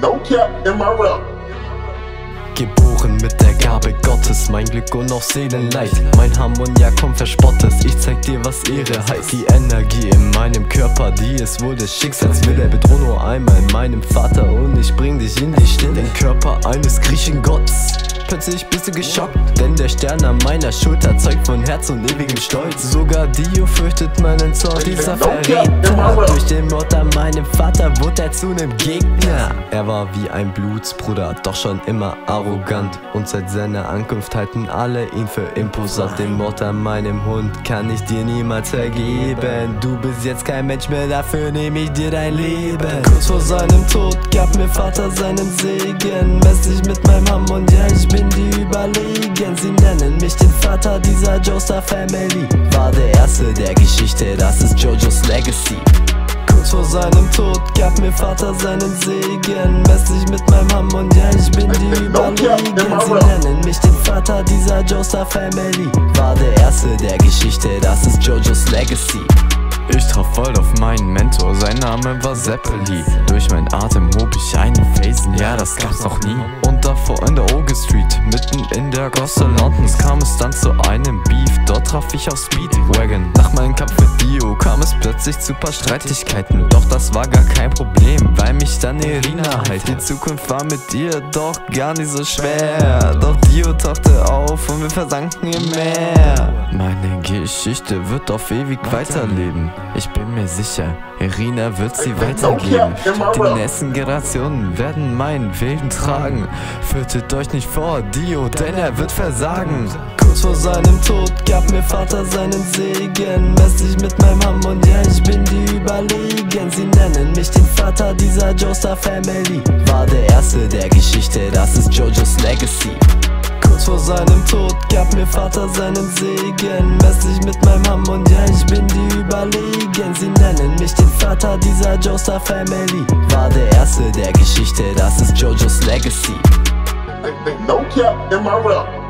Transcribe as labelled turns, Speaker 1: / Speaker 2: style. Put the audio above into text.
Speaker 1: No cap in my rap.
Speaker 2: Geboren mit der Gabe Gottes, mein Glück und auch Seelenleid. Mein Harmoniak komm verspottest, ich zeig dir, was Ehre heißt. Die Energie in meinem Körper, die ist wohl des Schicksals Wille. Bedroh nur einmal meinem Vater und ich bring dich in die Stille. Den Körper eines Griechengotts plötzlich bist du geschockt, denn der Stern an meiner Schulter zeugt von Herz und ewigem Stolz. Sogar Dio fürchtet meinen Zorn, dieser Verräter. Durch den Mord an meinem Vater wurde er zu nem Gegner. Er war wie ein Blutsbruder, doch schon immer arrogant. Und seit seiner Ankunft halten alle ihn für imposant. Den Mord an meinem Hund kann ich dir niemals vergeben. Du bist jetzt kein Mensch mehr, dafür nehme ich dir dein Leben. Kurz vor seinem Tod gab mir Vater seinen Segen. Mess dich mit meinem Hammer und ja, ich bin bin die überlegen. Sie nennen mich den Vater dieser Joestar Family. War der erste der Geschichte, das ist Jojos Legacy. Kurz vor seinem Tod gab mir Vater seinen Segen. Mess dich mit meinem Hammer und ja, ich bin die überlegen. Sie nennen mich den Vater dieser Joestar Family. War der erste der Geschichte, das ist Jojos Legacy. Ich traf voll auf meinen Mentor, sein Name war Zeppeli. Durch meinen Atem hob ich einen Phasen, ja das gab's noch nie. Und davor in der Oge Street, mitten in der Gosse Londons Kam es dann zu einem Beef, dort traf ich auf Speedwagon. Nach meinem Kampf mit Dio kam es plötzlich zu paar Streitigkeiten. Doch das war gar kein Problem, weil mich dann Irina halt Die Zukunft war mit dir doch gar nicht so schwer. Doch Dio tauchte auf und wir versanken im Meer. Meine Geschichte wird auf ewig weiterleben. ich bin mir sicher, Irina wird sie weitergeben. Die nächsten Generationen werden meinen Willen tragen. Fürchtet euch nicht vor, Dio, denn er wird versagen. Kurz vor seinem Tod gab mir Vater seinen Segen. Mess dich mit meinem Hammer und ja, ich bin die überlegen. Sie nennen mich den Vater dieser Joestar Family. War der erste der Geschichte, das ist Jojos Legacy. Kurz vor seinem Tod gab mir Vater seinen Segen. Mess dich mit meinem Hammer und ja, ich bin die überlegen. Sie nennen mich den Vater dieser Joestar Family. War der erste der Geschichte, das ist Jojos Legacy.
Speaker 1: No cap in my rap.